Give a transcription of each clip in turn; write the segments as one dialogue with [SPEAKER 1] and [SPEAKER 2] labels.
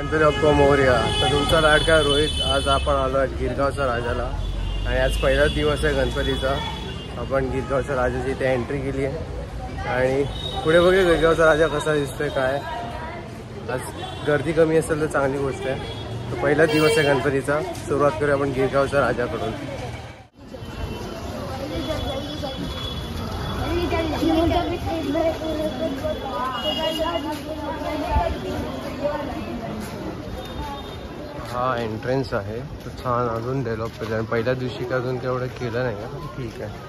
[SPEAKER 1] गणपती बाप्पा मोर्या तर तुमचा लाडका रोहित आज आपण आलो आहे गिरगावच्या राजाला आणि आज पहिलाच दिवस आहे गणपतीचा आपण गिरगावच्या राजाची इथे एंट्री केली आहे आणि पुढे बघूया गिरगावचा राजा कसा दिसतोय काय आज गर्दी कमी असेल तर चांगली गोष्ट आहे तर पहिलाच दिवस आहे गणपतीचा सुरुवात करूया आपण गिरगावच्या राजाकडून हा एंट्रन्स आहे. तो छान अजून डेव्हलप केलं आणि पहिल्या दिवशी काय अजून केवढं केलं नाही का ठीक आहे.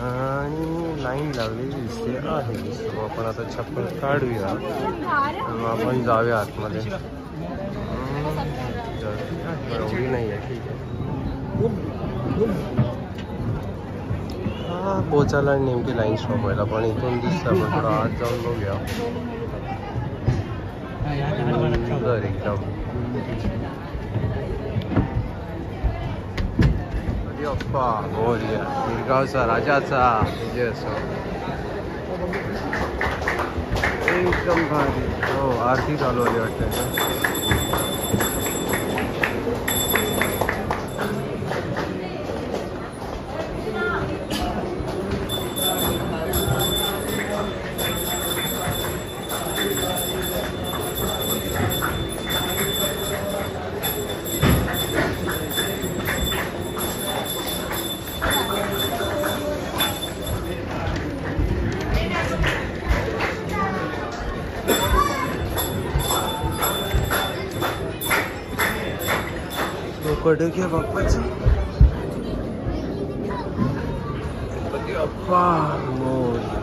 [SPEAKER 1] आणि लाईन लावलेली आहे आता चप्पल काढूया. आपण जाऊया आतमध्ये. हम्म, आहे, एवढी आहे. ठीक आहे. हा पोचायला नेमकी लाईन स्टॉप व्हायला. पण इथून दिसतं. आपण सुंदर एकदम अरे अप्पा मोर्या गिरगावचा राजाचा विजय असो एकदम भारी हो आरती चालू आली वाटतं પડ્યું કે બાપા છે બાપા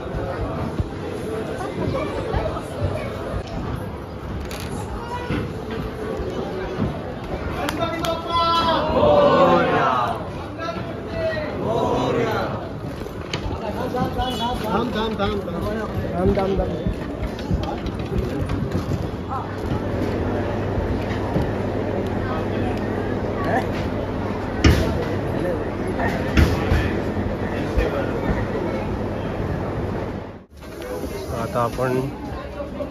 [SPEAKER 1] Dam dam dam dam dam dam dam आता आपण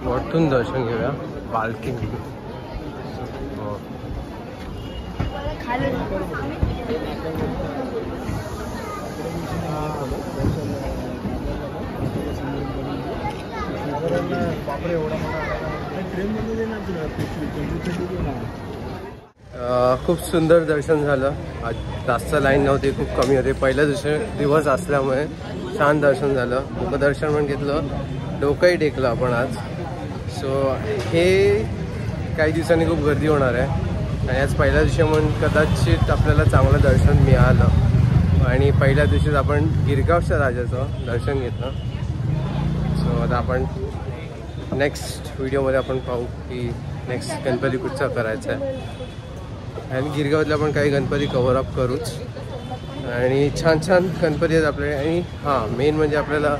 [SPEAKER 1] वरतून दर्शन घेऊया पालखी खूप सुंदर दर्शन झालं. आज जास्त लाईन नव्हती खूप कमी होते. पहिल्या दिवशी दिवस असल्यामुळे छान दर्शन झालं. मुखदर्शन पण घेतलं. डोकंही टेकलं आपण आज. सो हे काही दिवसांनी खूप गर्दी होणार आहे. आणि आज पहिल्या दिवशी म्हणून कदाचित आपल्याला चांगलं दर्शन मिळालं. आणि पहिल्या दिवशीच आपण गिरगावच्या राजाचं दर्शन घेतलं. सो आता आपण नेक्स्ट व्हिडिओमध्ये आपण पाहू की नेक्स्ट गणपती कुठचा करायचा आहे. आणि गिरगावातले आपण काही गणपती कवर अप करूच. आणि छान छान गणपती आहेत आपले आणि हां मेन म्हणजे आपल्याला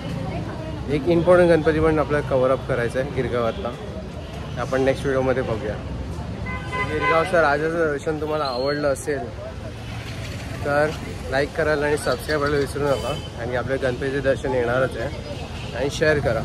[SPEAKER 1] एक इम्पॉर्टंट गणपती पण आपल्याला कवर अप करायचा आहे गिरगावातला आपण नेक्स्ट व्हिडिओमध्ये बघूया. गिरगावचं राजाचं दर्शन तुम्हाला आवडलं असेल तर लाईक करायला आणि सबस्क्राईब करायला विसरू नका. आणि आपल्या गणपतीचे दर्शन येणारच आहे. आणि शेअर करा.